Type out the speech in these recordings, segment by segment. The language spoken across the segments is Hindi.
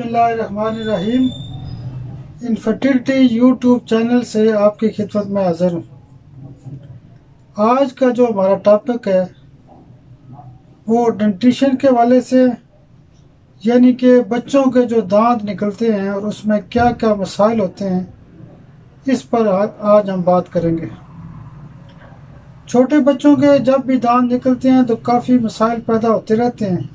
बिस्मिल्लाहिर्रहमानिर्रहीम। इनफर्टिलिटी यूट्यूब चैनल से आपकी खिदमत में हाज़िर हूँ। आज का जो हमारा टॉपिक है, वो डेंटिशन के वाले से, यानी कि बच्चों के जो दांत निकलते हैं और उसमें क्या क्या मसाइल होते हैं, इस पर आज हम बात करेंगे। छोटे बच्चों के जब भी दांत निकलते हैं तो काफ़ी मसाइल पैदा होते रहते हैं।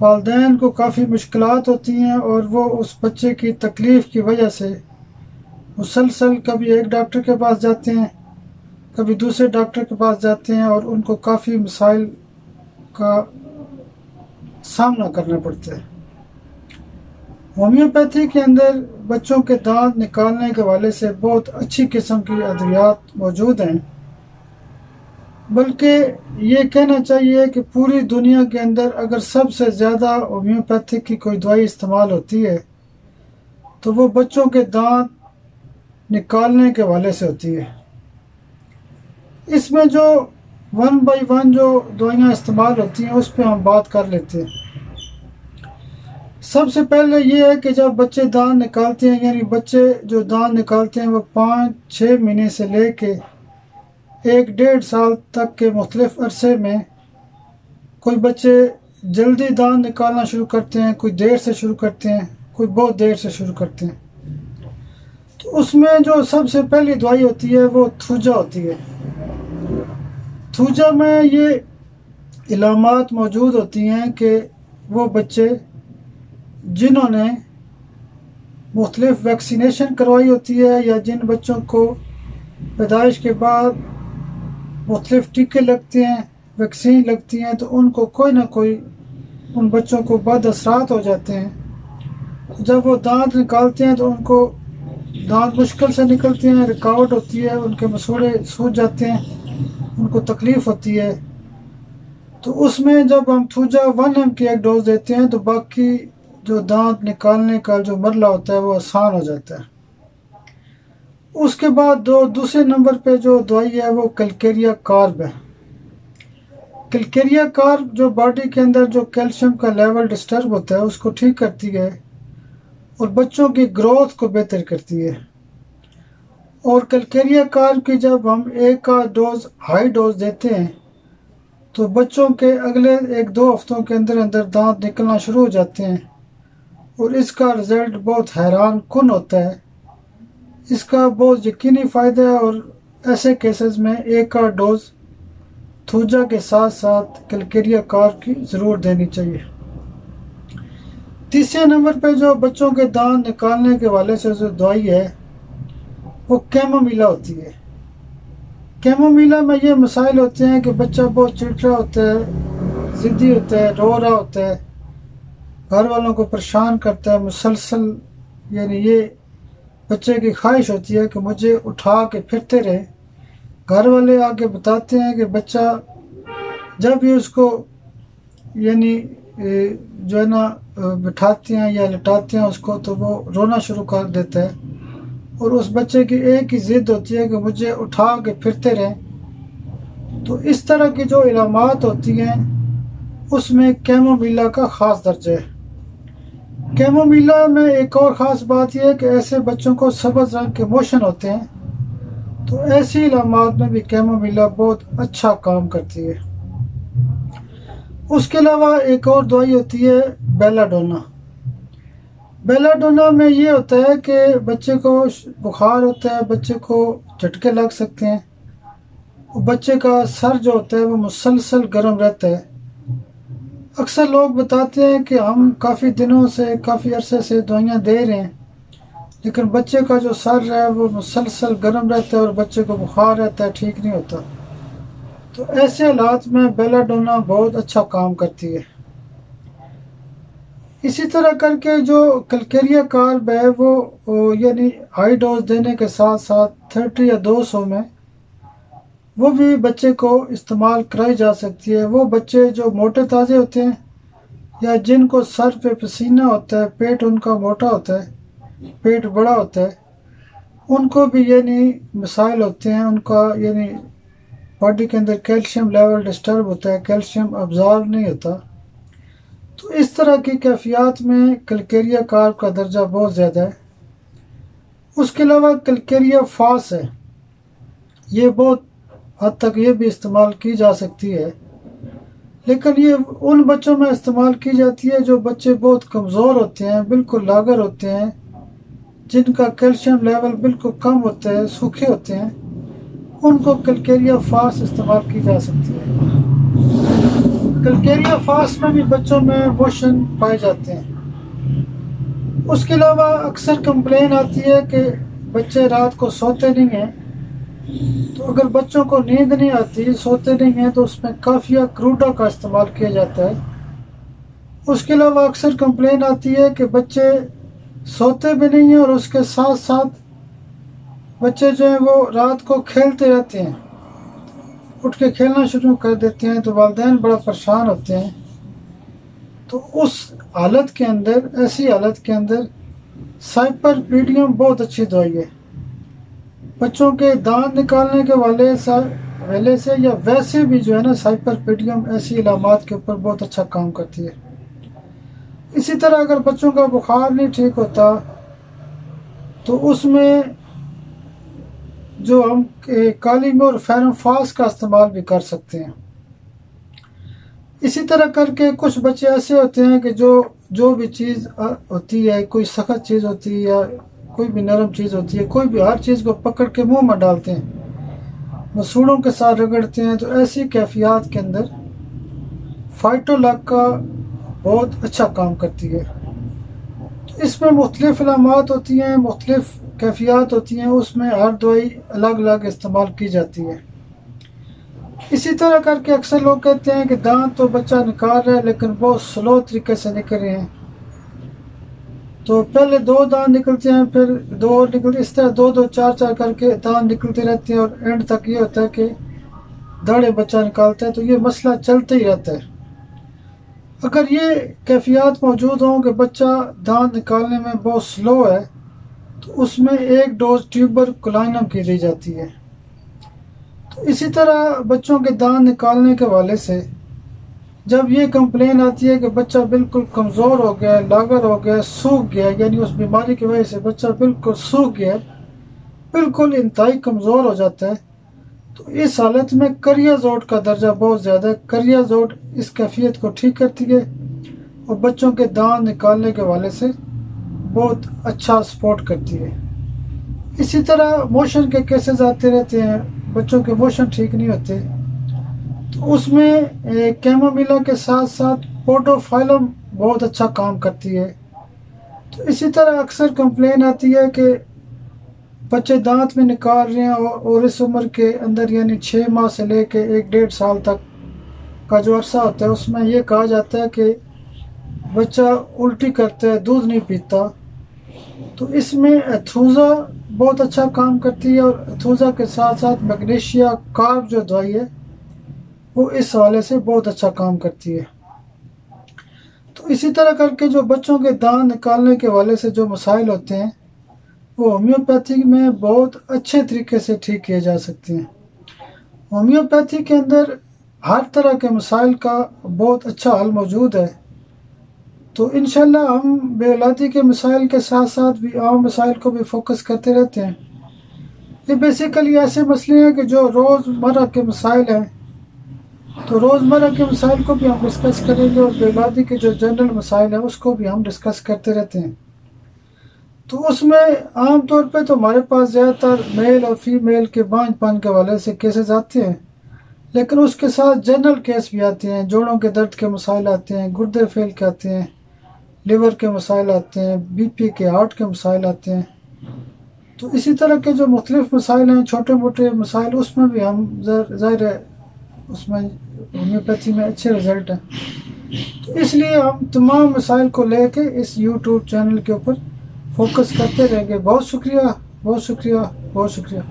वालदेन को काफ़ी मुश्किल होती हैं और वो उस बच्चे की तकलीफ़ की वजह से मुसलसल कभी एक डॉक्टर के पास जाते हैं, कभी दूसरे डॉक्टर के पास जाते हैं और उनको काफ़ी मसाइल का सामना करना पड़ता है। होम्योपैथी के अंदर बच्चों के दांत निकालने के वाले से बहुत अच्छी किस्म की अद्वियात मौजूद हैं। बल्कि ये कहना चाहिए कि पूरी दुनिया के अंदर अगर सबसे ज़्यादा होम्योपैथिक की कोई दवाई इस्तेमाल होती है तो वो बच्चों के दांत निकालने के वाले से होती है। इसमें जो वन बाई वन जो दवाइयाँ इस्तेमाल होती हैं, उस पर हम बात कर लेते हैं। सबसे पहले ये है कि जब बच्चे दांत निकालते हैं, यानी बच्चे जो दांत निकालते हैं, वो पाँच छः महीने से ले कर एक डेढ़ साल तक के मुख्तलिफ़ अरसे में कोई बच्चे जल्दी दान निकालना शुरू करते हैं कोई देर से शुरू करते हैं कोई बहुत देर से शुरू करते हैं। तो उसमें जो सबसे पहली दवाई होती है, वो थूजा होती है। थूजा में ये इलामत मौजूद होती हैं कि वो बच्चे जिन्होंने मुख्तलिफ़ वैक्सीनेशन करवाई होती है या जिन बच्चों को पैदाइश के बाद मुख्तलिफ़ टीके लगते हैं, वैक्सीन लगती हैं तो उनको कोई ना कोई उन बच्चों को बद असरात हो जाते हैं। जब वो दांत निकालते हैं तो उनको दांत मुश्किल से निकलते हैं रिकावट होती है, उनके मसूड़े सूझ जाते हैं, उनको तकलीफ़ होती है। तो उसमें जब हम थूजा वन एम की एक डोज देते हैं तो बाकी जो दांत निकालने का जो मरला होता है, वो आसान हो जाता है। उसके बाद दो दूसरे नंबर पे जो दवाई है, वो कलकेरिया कार्ब है। कलकेरिया कार्ब जो बॉडी के अंदर जो कैल्शियम का लेवल डिस्टर्ब होता है, उसको ठीक करती है और बच्चों की ग्रोथ को बेहतर करती है। और कलकेरिया कार्ब की जब हम एक का डोज, हाई डोज देते हैं तो बच्चों के अगले एक दो हफ्तों के अंदर अंदर दांत निकलना शुरू हो जाते हैं और इसका रिज़ल्ट बहुत हैरान कन होता है। इसका बहुत यकीनी फ़ायदा है और ऐसे केसेस में एक का डोज थूजा के साथ साथ कलकेरिया कार की ज़रूर देनी चाहिए। तीसरे नंबर पे जो बच्चों के दांत निकालने के वाले से जो दवाई है, वो कैमोमीला होती है। कैमोमीला में ये मसाइल होते हैं कि बच्चा बहुत चिड़चिड़ा होता है, ज़िद्दी होता है, रो रहा होता है, घर वालों को परेशान करता है, मुसलसल, यानी ये बच्चे की ख्वाहिश होती है कि मुझे उठा के फिरते रहे। घर वाले आके बताते हैं कि बच्चा जब भी उसको, यानी जो है ना बिठाते हैं या लटाते हैं उसको तो वो रोना शुरू कर देता है। और उस बच्चे की एक ही ज़िद होती है कि मुझे उठा के फिरते रहें। तो इस तरह की जो इलामत होती हैं, उसमें कैमोमिला का ख़ास दर्जा है। कैमोमिला में एक और ख़ास बात यह है कि ऐसे बच्चों को सब्ज़ रंग के मोशन होते हैं तो ऐसी इलामत में भी कैमोमिला बहुत अच्छा काम करती है। उसके अलावा एक और दवाई होती है बेलाडोना। बेलाडोना में ये होता है कि बच्चे को बुखार होता है, बच्चे को झटके लग सकते हैं बच्चे का सर जो होता है वो मुसलसल गर्म रहता है। अक्सर लोग बताते हैं कि हम काफ़ी दिनों से, काफ़ी अरसे से दवाइयाँ दे रहे हैं, लेकिन बच्चे का जो सर है, वो मुसलसल गर्म रहता है और बच्चे को बुखार रहता है, ठीक नहीं होता। तो ऐसे हालात में बेलाडोना बहुत अच्छा काम करती है। इसी तरह करके जो कलकेरिया कार्ब है, वो यानी हाई डोज देने के साथ साथ थर्टी या दो सौ में वो भी बच्चे को इस्तेमाल कराई जा सकती है। वो बच्चे जो मोटे ताज़े होते हैं या जिनको सर पे पसीना होता है, पेट उनका मोटा होता है, पेट बड़ा होता है, उनको भी यानी मिसाइल होते हैं। उनका यानी बॉडी के अंदर कैल्शियम लेवल डिस्टर्ब होता है, कैल्शियम अब्जॉर्व नहीं होता। तो इस तरह की कैफियात में कलकेरिया कार्ब का दर्जा बहुत ज़्यादा है। उसके अलावा कलकेरिया फास है। ये बहुत हद तक ये भी इस्तेमाल की जा सकती है। लेकिन ये उन बच्चों में इस्तेमाल की जाती है जो बच्चे बहुत कमज़ोर होते हैं, बिल्कुल लागर होते हैं, जिनका कैल्शियम लेवल बिल्कुल कम होता है, सूखे होते हैं। उनको कलकेरिया फास्ट इस्तेमाल की जा सकती है। कलकेरिया फास्ट में भी बच्चों में मोशन पाए जाते हैं। उसके अलावा अक्सर कंप्लेन आती है कि बच्चे रात को सोते नहीं हैं। तो अगर बच्चों को नींद नहीं आती, सोते नहीं हैं तो उसमें काफिया क्रूडा का इस्तेमाल किया जाता है। उसके अलावा अक्सर कंप्लेन आती है कि बच्चे सोते भी नहीं हैं और उसके साथ साथ बच्चे जो हैं वो रात को खेलते रहते हैं। उठ के खेलना शुरू कर देते हैं तो वालदेन बड़ा परेशान होते हैं। तो उस हालत के अंदर, ऐसी हालत के अंदर साइपर पीडियम बहुत अच्छी दवाई है। बच्चों के दांत निकालने के वाले वेले से या वैसे भी जो है ना साइपर पीडियम ऐसी इलामत के ऊपर बहुत अच्छा काम करती है। इसी तरह अगर बच्चों का बुखार नहीं ठीक होता तो उसमें जो हम काली में और फेरमफास का इस्तेमाल भी कर सकते हैं। इसी तरह करके कुछ बच्चे ऐसे होते हैं कि जो जो भी चीज़ होती है, कोई सख्त चीज़ होती है या कोई भी नरम चीज़ होती है, कोई भी हर चीज़ को पकड़ के मुँह में डालते हैं। मसूड़ों के साथ रगड़ते हैं तो ऐसी कैफियत के अंदर फाइटोलॉग का बहुत अच्छा काम करती है। तो इसमें मुख्तलिफ़ अलामत होती हैं, मुख्तलिफ़ कैफियत होती हैं, उसमें हर दवाई अलग अलग इस्तेमाल की जाती है। इसी तरह करके अक्सर लोग कहते हैं कि दांत तो बच्चा निकाल रहा है, लेकिन बहुत स्लो तरीके से निकल रहे हैं। तो पहले दो दांत निकलते हैं, फिर दो और निकल, इस तरह दो दो, चार चार करके दांत निकलते रहते हैं और एंड तक ये होता है कि दाढ़े बच्चा निकालते हैं तो ये मसला चलते ही रहता है। अगर ये कैफियत मौजूद हों कि बच्चा दांत निकालने में बहुत स्लो है तो उसमें एक डोज ट्यूबर कोलाइनम की दी जाती है। तो इसी तरह बच्चों के दांत निकालने के वाले से जब ये कंप्लेन आती है कि बच्चा बिल्कुल कमज़ोर हो गया लागर हो गया, सूख गया, यानी उस बीमारी की वजह से बच्चा बिल्कुल सूख गया, बिल्कुल इंतहाई कमज़ोर हो जाता है तो इस हालत में करिया करियाजोट का दर्जा बहुत ज़्यादा है। करियाजोट इस कैफियत को ठीक करती है और बच्चों के दांत निकालने के वाले से बहुत अच्छा सपोर्ट करती है। इसी तरह मोशन के केसेस आते रहते हैं, बच्चों के मोशन ठीक नहीं होते। उसमें कैमोमिला के साथ साथ पोटोफाइलम बहुत अच्छा काम करती है। तो इसी तरह अक्सर कंप्लेन आती है कि बच्चे दांत में निकाल रहे हैं और इस उम्र के अंदर, यानी छः माह से ले कर एक डेढ़ साल तक का जो अरसा होता है, उसमें यह कहा जाता है कि बच्चा उल्टी करता है, दूध नहीं पीता। तो इसमें एथूज़ा बहुत अच्छा काम करती है और एथूज़ा के साथ साथ मैग्नीशिया, कार्ब जो दवाई है वो इस हवाले से बहुत अच्छा काम करती है। तो इसी तरह करके जो बच्चों के दांत निकालने के वाले से जो मसाइल होते हैं, वो होम्योपैथी में बहुत अच्छे तरीके से ठीक किए जा सकते हैं। होम्योपैथी के अंदर हर तरह के मसाइल का बहुत अच्छा हल मौजूद है। तो इन हम बेलाती के मसाइल के साथ साथ भी आम मसाइल को भी फोकस करते रहते हैं। ये बेसिकली ऐसे मसले हैं कि जो रोज़मर्रा के मसाइल हैं तो रोज़मर्रा के मसाइल को भी हम डिस्कस करेंगे और बेलाती के जो जनरल मसाइल हैं, उसको भी हम डिस्कस करते रहते हैं। तो उसमें आम तौर पे तो हमारे पास ज़्यादातर मेल और फीमेल के बांझ पान के वाले से केसेस आते हैं, लेकिन उसके साथ जनरल केस भी आते हैं। जोड़ों के दर्द के मसाइल आते हैं, गुर्दे फेल के आते हैं लिवर के मसाइल आते हैं बीपी के हार्ट के मसाइल आते हैं। तो इसी तरह के जो मुख्तलिफ़ मसाइल हैं छोटे मोटे मसाइल, उसमें भी हम ज़ाहिर उसमें होम्योपैथी में अच्छे रिज़ल्ट हैं। तो इसलिए हम तमाम मसाइल को लेके इस यूट्यूब चैनल के ऊपर फोकस करते रहेंगे। बहुत शुक्रिया बहुत शुक्रिया बहुत शुक्रिया।